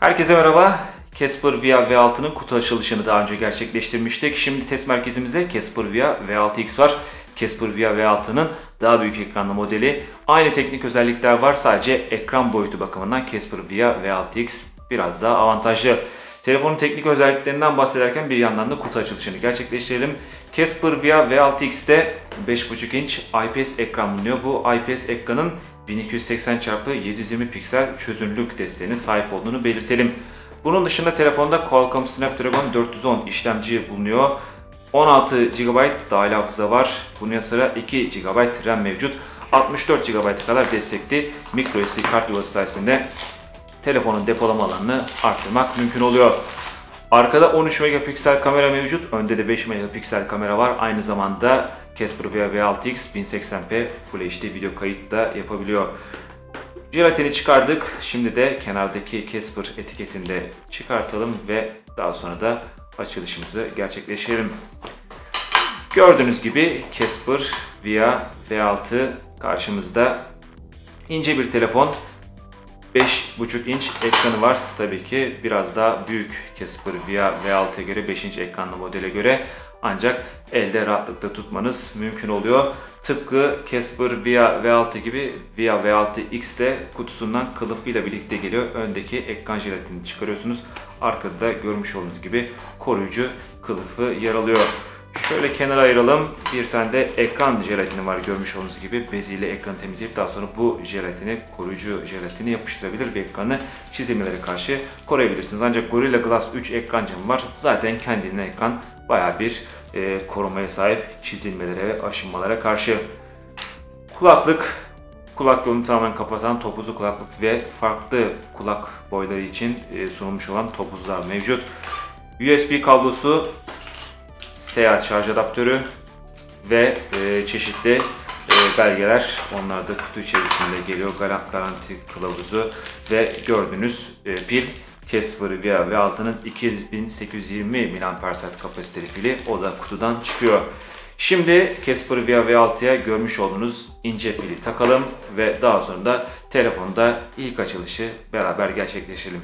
Herkese merhaba. Casper Via V6'nın kutu açılışını daha önce gerçekleştirmiştik. Şimdi test merkezimizde Casper Via V6X var. Casper Via V6'nın daha büyük ekranlı modeli. Aynı teknik özellikler var sadece ekran boyutu bakımından Casper Via V6X biraz daha avantajlı. Telefonun teknik özelliklerinden bahsederken bir yandan da kutu açılışını gerçekleştirelim. Casper Via V6X'te 5.5 inç IPS ekran bulunuyor. Bu IPS ekranın 1280x720 piksel çözünürlük desteğine sahip olduğunu belirtelim. Bunun dışında telefonda Qualcomm Snapdragon 410 işlemci bulunuyor. 16 GB dahili hafıza var. Bunun yanı sıra 2 GB RAM mevcut. 64 GB'a kadar destekli microSD kart yuvası sayesinde telefonun depolama alanını arttırmak mümkün oluyor. Arkada 13 megapiksel kamera mevcut. Önde de 5 megapiksel kamera var. Aynı zamanda Casper Via V6X 1080p Full HD video kayıt da yapabiliyor. Jelatini çıkardık. Şimdi de kenardaki Casper etiketini de çıkartalım ve daha sonra da açılışımızı gerçekleştirelim. Gördüğünüz gibi Casper Via V6 karşımızda. ince bir telefon. 5.5 inç ekranı var. Tabii ki biraz daha büyük Casper Via V6'ya göre 5 inç ekranlı modele göre ancak elde rahatlıkla tutmanız mümkün oluyor. Tıpkı Casper Via V6 gibi Via V6X de kutusundan kılıfıyla birlikte geliyor. Öndeki ekran jelatini çıkarıyorsunuz. Arkada da görmüş olduğunuz gibi koruyucu kılıfı yer alıyor. Şöyle kenara ayıralım. Bir tane de ekran jelatini var görmüş olduğunuz gibi. Beziyle ekranı temizleyip daha sonra bu jelatini, koruyucu jelatini yapıştırabilir ve ekranı çizilmelere karşı koruyabilirsiniz. Ancak Gorilla Glass 3 ekran camı var. Zaten kendine ekran baya bir e, korumaya sahip çizilmelere ve aşınmalara karşı. Kulaklık, kulak yolunu tamamen kapatan topuzlu kulaklık ve farklı kulak boyları için e, sunulmuş olan topuzlar mevcut. USB kablosu seyahat şarj adaptörü ve e, çeşitli e, belgeler. Onlar da kutu içerisinde geliyor. Garanti kılavuzu ve gördüğünüz e, pil Casper Via V6'nın 2820 mAh kapasiteli pili. O da kutudan çıkıyor. Şimdi Casper Via V6'ya görmüş olduğunuz ince pili takalım ve daha sonra da telefonda ilk açılışı beraber gerçekleştirelim.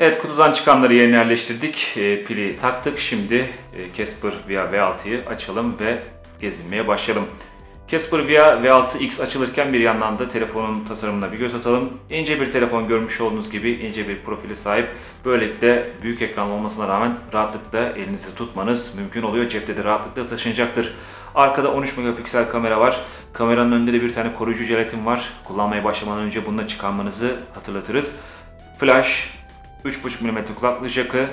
Evet kutudan çıkanları yerine yerleştirdik. E, pili taktık. Şimdi e, Casper Via V6'yı açalım ve gezinmeye başlayalım. Casper Via V6X açılırken bir yandan da telefonun tasarımına bir göz atalım. İnce bir telefon görmüş olduğunuz gibi ince bir profili sahip. Böylelikle büyük ekran olmasına rağmen rahatlıkla elinizde tutmanız mümkün oluyor. Cepte de rahatlıkla taşınacaktır. Arkada 13 megapiksel kamera var. Kameranın önünde de bir tane koruyucu jelatin var. Kullanmaya başlamadan önce bunu çıkarmanızı hatırlatırız. Flash, 3.5 mm kulaklık jackı,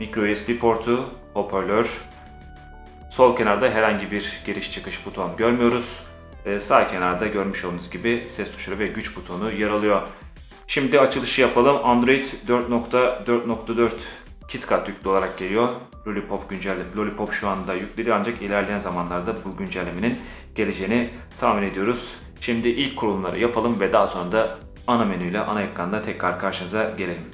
micro USB portu, hoparlör. Sol kenarda herhangi bir giriş çıkış buton görmüyoruz. Ee, sağ kenarda görmüş olduğunuz gibi ses tuşları ve güç butonu yer alıyor. Şimdi açılışı yapalım. Android 4.4.4 KitKat yüklü olarak geliyor. Lollipop güncelleme. Lollipop şu anda yüklü ancak ilerleyen zamanlarda bu güncellemenin geleceğini tahmin ediyoruz. Şimdi ilk kurulumları yapalım ve daha sonra da ana menüyle ana ekranda tekrar karşınıza gelelim.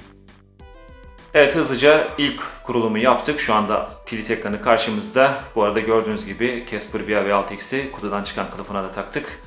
Evet hızlıca ilk kurulumu yaptık. Şu anda kilit ekranı karşımızda. Bu arada gördüğünüz gibi Casper Via V6X'i kutudan çıkan kılıfına da taktık.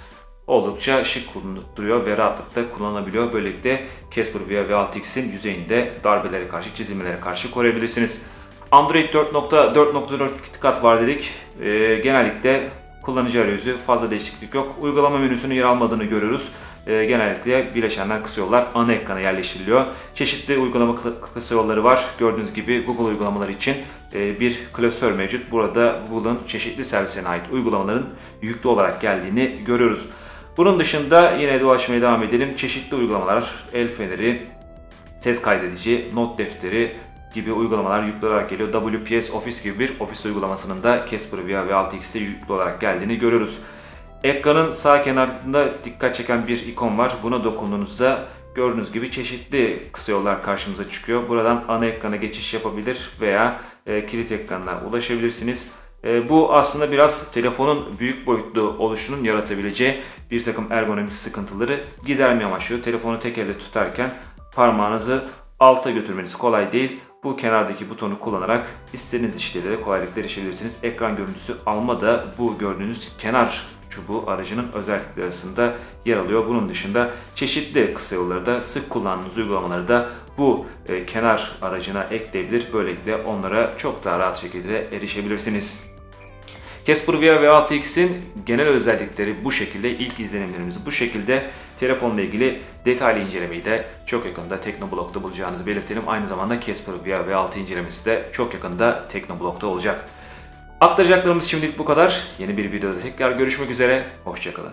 Oldukça şık duruyor ve rahatlıkla kullanılabiliyor. Böylelikle Casper Via V6X'in yüzeyinde darbelere karşı, çizilmelere karşı koruyabilirsiniz. Android 4.4.4 KitKat var dedik. Ee, genellikle kullanıcı arayüzü fazla değişiklik yok. Uygulama menüsünün yer almadığını görüyoruz e, genellikle bileşenler kısa yollar ana ekrana yerleştiriliyor. Çeşitli uygulama kısa yolları var. Gördüğünüz gibi Google uygulamaları için e, bir klasör mevcut. Burada Google'ın çeşitli servisine ait uygulamaların yüklü olarak geldiğini görüyoruz. Bunun dışında yine dolaşmaya devam edelim. Çeşitli uygulamalar, el feneri, ses kaydedici, not defteri gibi uygulamalar yüklü olarak geliyor. WPS Office gibi bir ofis uygulamasının da Casper Via ve 6x'te yüklü olarak geldiğini görüyoruz. Ekranın sağ kenarında dikkat çeken bir ikon var. Buna dokunduğunuzda gördüğünüz gibi çeşitli kısa yollar karşımıza çıkıyor. Buradan ana ekrana geçiş yapabilir veya e, kilit ekranına ulaşabilirsiniz. E, bu aslında biraz telefonun büyük boyutlu oluşunun yaratabileceği bir takım ergonomik sıkıntıları gidermeye amaçlıyor. Telefonu tek elde tutarken parmağınızı alta götürmeniz kolay değil. Bu kenardaki butonu kullanarak istediğiniz işlere kolaylıkla erişebilirsiniz. Ekran görüntüsü alma da bu gördüğünüz kenar çubuğu aracının özellikleri arasında yer alıyor. Bunun dışında çeşitli kısa yollarda sık kullandığınız uygulamaları da bu e, kenar aracına ekleyebilir. Böylelikle onlara çok daha rahat şekilde erişebilirsiniz. Casper VR V6X'in genel özellikleri bu şekilde, ilk izlenimlerimiz bu şekilde. Telefonla ilgili detaylı incelemeyi de çok yakında Teknoblog'da bulacağınızı belirtelim. Aynı zamanda Casper VR V6 incelemesi de çok yakında Teknoblog'da olacak. Aktaracaklarımız şimdilik bu kadar. Yeni bir videoda tekrar görüşmek üzere. Hoşçakalın.